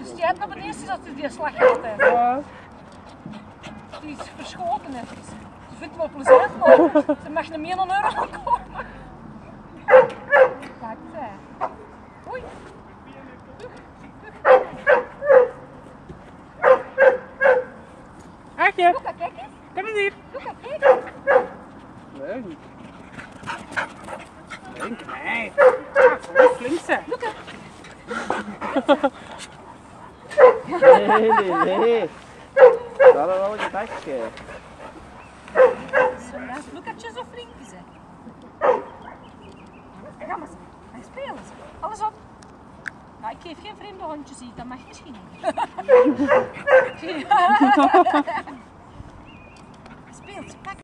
de stiert naar beneden is dat ze die slag gehad heeft. Ja. Die is verschoten heeft. Ze vindt het wel plezant, maar ze mag niet meer dan een euro komen. Kijk eens. Oei. Aagje, Luca, kijk eens. kom eens hier. Luca, kijk eens. Leuk. Flink, nee. Ja, zo flink ze. Nee, nee, nee. Dat hadden wel een gedachtje. Zo, ja, Lucatje zo flink is, hè. Ga maar, wij spelen ze. Alles op. Nou, ik geef geen vreemde